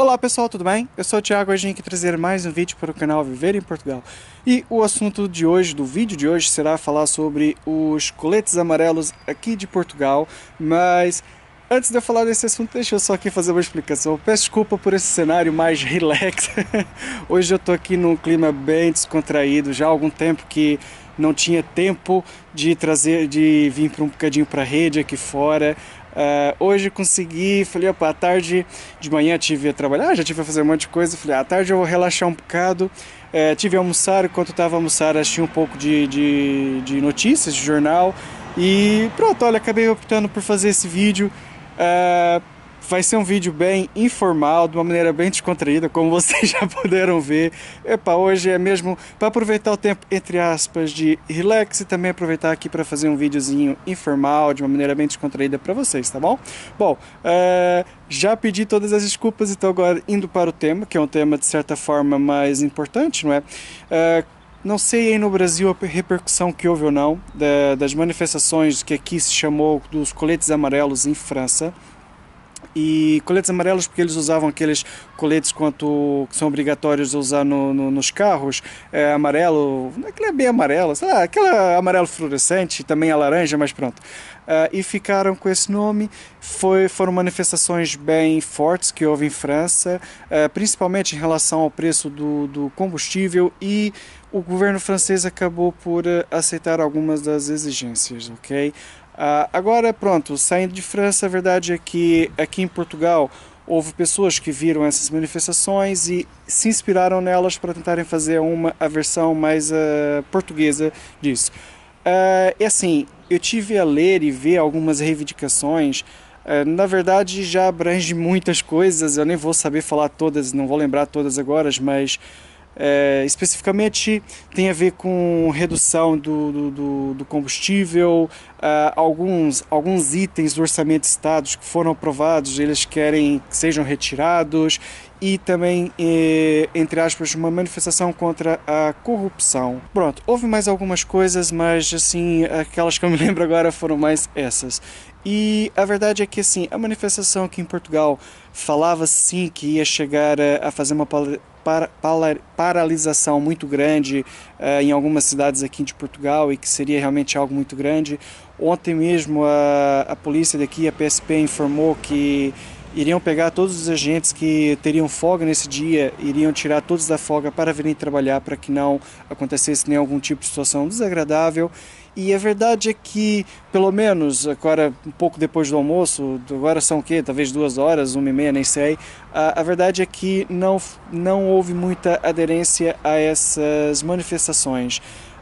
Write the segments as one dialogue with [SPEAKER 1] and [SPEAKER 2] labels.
[SPEAKER 1] Olá pessoal, tudo bem? Eu sou o Thiago, hoje vim aqui trazer mais um vídeo para o canal Viver em Portugal. E o assunto de hoje, do vídeo de hoje, será falar sobre os coletes amarelos aqui de Portugal, mas antes de eu falar desse assunto, deixa eu só aqui fazer uma explicação. Peço desculpa por esse cenário mais relax. hoje eu estou aqui num clima bem descontraído, já há algum tempo que não tinha tempo de trazer, de vir para um bocadinho para a rede aqui fora. Uh, hoje consegui, falei, opa, à tarde, de manhã tive a trabalhar, já tive a fazer um monte de coisa, falei, à tarde eu vou relaxar um bocado, uh, tive a almoçar, enquanto estava almoçar assisti um pouco de, de, de, notícias, de jornal, e pronto, olha, acabei optando por fazer esse vídeo, uh, Vai ser um vídeo bem informal, de uma maneira bem descontraída, como vocês já puderam ver. Epa, hoje é mesmo para aproveitar o tempo, entre aspas, de relax e também aproveitar aqui para fazer um videozinho informal, de uma maneira bem descontraída para vocês, tá bom? Bom, uh, já pedi todas as desculpas, então agora indo para o tema, que é um tema de certa forma mais importante, não é? Uh, não sei aí no Brasil a repercussão que houve ou não da, das manifestações que aqui se chamou dos coletes amarelos em França e coletes amarelos porque eles usavam aqueles coletes quanto que são obrigatórios usar no, no, nos carros, é, amarelo, não é é bem amarelo, sei lá, aquela amarelo fluorescente, também a laranja, mas pronto. Uh, e ficaram com esse nome. Foi, foram manifestações bem fortes que houve em França, uh, principalmente em relação ao preço do, do combustível e o governo francês acabou por aceitar algumas das exigências, ok? Uh, agora, pronto, saindo de França, a verdade é que aqui em Portugal houve pessoas que viram essas manifestações e se inspiraram nelas para tentarem fazer uma a versão mais uh, portuguesa disso. Uh, é assim, eu tive a ler e ver algumas reivindicações. Uh, na verdade, já abrange muitas coisas. Eu nem vou saber falar todas, não vou lembrar todas agora, mas é, especificamente tem a ver com redução do, do, do, combustível, uh, alguns, alguns itens do orçamento de estados que foram aprovados, eles querem que sejam retirados e também, eh, entre aspas, uma manifestação contra a corrupção. Pronto, houve mais algumas coisas, mas assim, aquelas que eu me lembro agora foram mais essas. E a verdade é que assim, a manifestação aqui em Portugal falava sim que ia chegar a, a fazer uma para, para, paralisação muito grande uh, em algumas cidades aqui de Portugal e que seria realmente algo muito grande. Ontem mesmo a, a polícia daqui, a PSP, informou que iriam pegar todos os agentes que teriam folga nesse dia, iriam tirar todos da folga para virem trabalhar para que não acontecesse nenhum algum tipo de situação desagradável. E a verdade é que, pelo menos agora, um pouco depois do almoço, agora são o quê? Talvez duas horas, uma e meia, nem sei. A, a verdade é que não, não houve muita aderência a essas manifestações.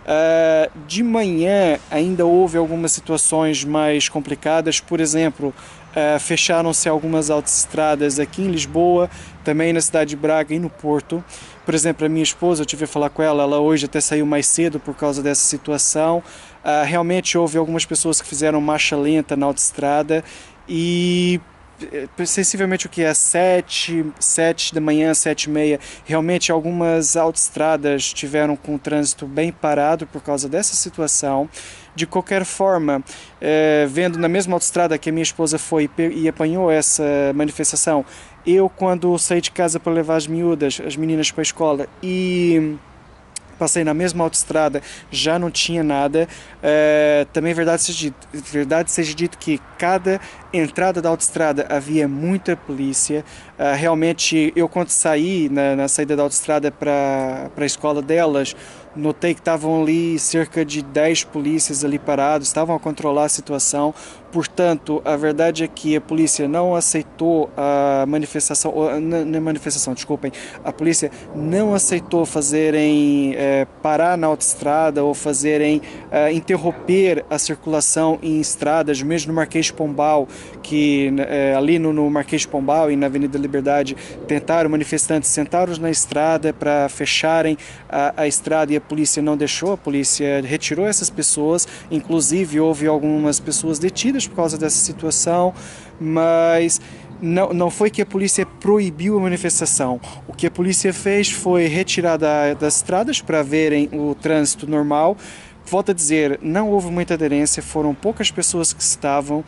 [SPEAKER 1] Uh, de manhã ainda houve algumas situações mais complicadas, por exemplo, uh, fecharam-se algumas autoestradas aqui em Lisboa, também na cidade de Braga e no Porto. Por exemplo, a minha esposa, eu tive a falar com ela, ela hoje até saiu mais cedo por causa dessa situação. Uh, realmente houve algumas pessoas que fizeram marcha lenta na autoestrada e sensivelmente o que é 7, 7 da manhã, 7 e meia. Realmente algumas autoestradas tiveram com o trânsito bem parado por causa dessa situação. De qualquer forma, é, vendo na mesma autoestrada que a minha esposa foi e apanhou essa manifestação, eu quando saí de casa para levar as miúdas, as meninas para a escola e passei na mesma autoestrada, já não tinha nada. É, também verdade seja, dito, verdade seja dito que cada entrada da autoestrada havia muita polícia. É, realmente, eu quando saí na, na saída da autoestrada para a escola delas, notei que estavam ali cerca de 10 polícias ali parados, estavam a controlar a situação. Portanto, a verdade é que a polícia não aceitou a manifestação, não manifestação, desculpem, a polícia não aceitou fazerem é, parar na autoestrada ou fazerem é, interromper a circulação em estradas, mesmo no Marquês Pombal, que é, ali no, no Marquês Pombal e na Avenida Liberdade tentaram manifestantes sentaram na estrada para fecharem a, a estrada e a polícia não deixou, a polícia retirou essas pessoas, inclusive houve algumas pessoas detidas por causa dessa situação, mas não, não foi que a polícia proibiu a manifestação. O que a polícia fez foi retirar da, das estradas para verem o trânsito normal. Volto a dizer, não houve muita aderência, foram poucas pessoas que estavam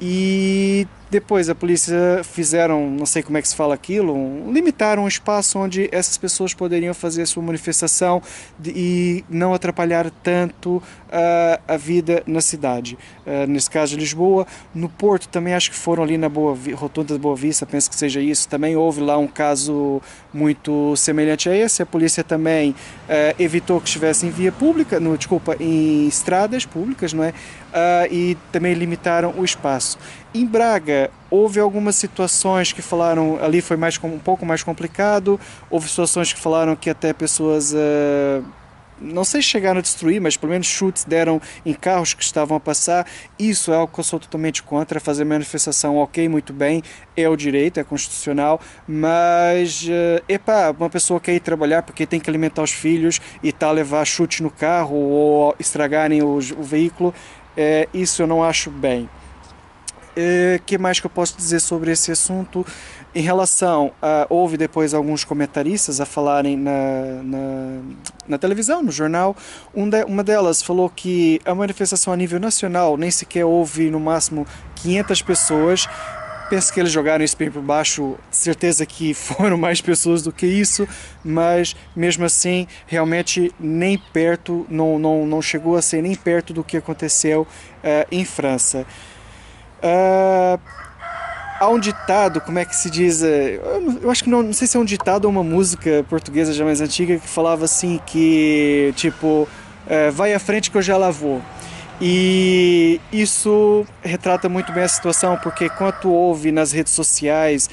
[SPEAKER 1] e Depois a polícia fizeram, não sei como é que se fala aquilo, um, limitaram um espaço onde essas pessoas poderiam fazer sua manifestação de, e não atrapalhar tanto uh, a vida na cidade. Uh, nesse caso Lisboa, no Porto também acho que foram ali na Boa Rotunda da Boa Vista, penso que seja isso. Também houve lá um caso muito semelhante a esse. A polícia também uh, evitou que estivesse em via pública, no, desculpa, em estradas públicas, não é? e também limitaram o espaço. Em Braga, houve algumas situações que falaram, ali foi mais, um pouco mais complicado, houve situações que falaram que até pessoas, uh, não sei se chegaram a destruir, mas pelo menos chutes deram em carros que estavam a passar. Isso é algo que eu sou totalmente contra, fazer manifestação, ok, muito bem, é o direito, é constitucional, mas, uh, epá, uma pessoa quer ir trabalhar porque tem que alimentar os filhos e tá a levar chute no carro ou estragarem o, o veículo, é, isso eu não acho bem. O é, que mais que eu posso dizer sobre esse assunto? Em relação a. Houve depois alguns comentaristas a falarem na, na, na televisão, no jornal. Um de, uma delas falou que a manifestação a nível nacional nem sequer houve no máximo 500 pessoas. Penso que eles jogaram isso bem por baixo, certeza que foram mais pessoas do que isso, mas mesmo assim, realmente nem perto, não, não, não chegou a ser nem perto do que aconteceu uh, em França. Uh, há um ditado, como é que se diz? Eh, eu acho que não, não sei se é um ditado ou uma música portuguesa já mais antiga que falava assim que tipo uh, vai à frente que eu já lá vou. E isso retrata muito bem a situação, porque quanto houve nas redes sociais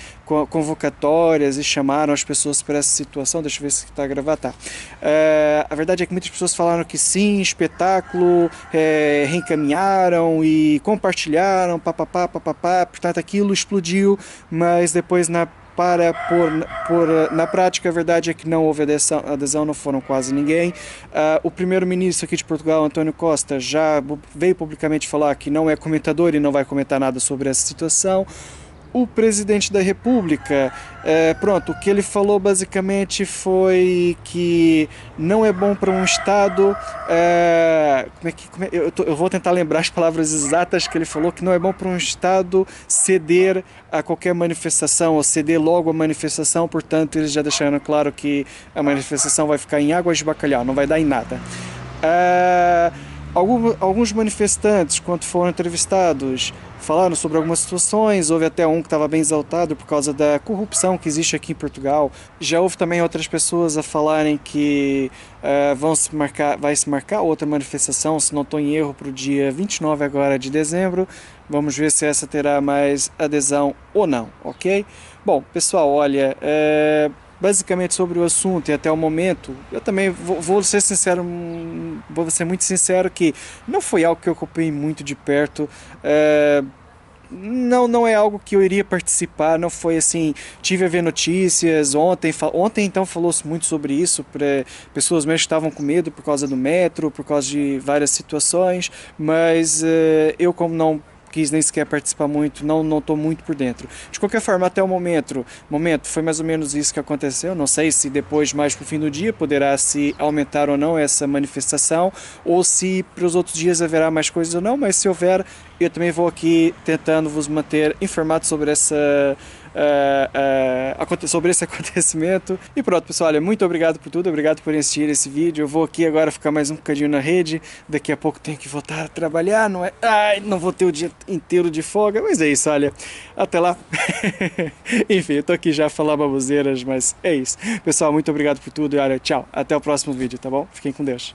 [SPEAKER 1] convocatórias e chamaram as pessoas para essa situação, deixa eu ver se está a gravar, tá. É, a verdade é que muitas pessoas falaram que sim, espetáculo, é, reencaminharam e compartilharam, papapá, papapá, portanto aquilo explodiu, mas depois na para por, por na prática a verdade é que não houve adesão, adesão não foram quase ninguém. Uh, o primeiro-ministro aqui de Portugal, António Costa, já veio publicamente falar que não é comentador e não vai comentar nada sobre essa situação o presidente da República, é, pronto, o que ele falou basicamente foi que não é bom para um Estado. É, como é que, como é, eu, tô, eu, vou tentar lembrar as palavras exatas que ele falou: que não é bom para um Estado ceder a qualquer manifestação ou ceder logo a manifestação, portanto, eles já deixaram claro que a manifestação vai ficar em águas de bacalhau, não vai dar em nada. É, alguns manifestantes, quando foram entrevistados, falaram sobre algumas situações. Houve até um que estava bem exaltado por causa da corrupção que existe aqui em Portugal. Já houve também outras pessoas a falarem que uh, vão se marcar, vai se marcar outra manifestação, se não estou em erro, para o dia 29 agora de dezembro. Vamos ver se essa terá mais adesão ou não, ok? Bom, pessoal, olha. Uh, basicamente sobre o assunto e até o momento, eu também vou, vou, ser sincero, vou ser muito sincero que não foi algo que eu ocupei muito de perto. É, não, não é algo que eu iria participar, não foi assim, tive a ver notícias, ontem, ontem então falou-se muito sobre isso, para pessoas mesmo estavam com medo por causa do metro, por causa de várias situações, mas uh, eu como não quis nem sequer participar muito, não não estou muito por dentro. De qualquer forma, até o momento, momento foi mais ou menos isso que aconteceu. Não sei se depois, mais para o fim do dia, poderá se aumentar ou não essa manifestação, ou se para os outros dias haverá mais coisas ou não, mas se houver, eu também vou aqui tentando vos manter informados sobre essa uh, uh, sobre esse acontecimento. E pronto, pessoal, muito obrigado por tudo, obrigado por assistir esse vídeo. Eu vou aqui agora ficar mais um bocadinho na rede. Daqui a pouco tenho que voltar a trabalhar, não é? Ai, não vou ter o dia inteiro de folga, mas é isso, olha. Até lá. Enfim, eu tô aqui já a falar baboseiras, mas é isso. Pessoal, muito obrigado por tudo e olha, tchau. Até o próximo vídeo, tá bom? Fiquem com Deus.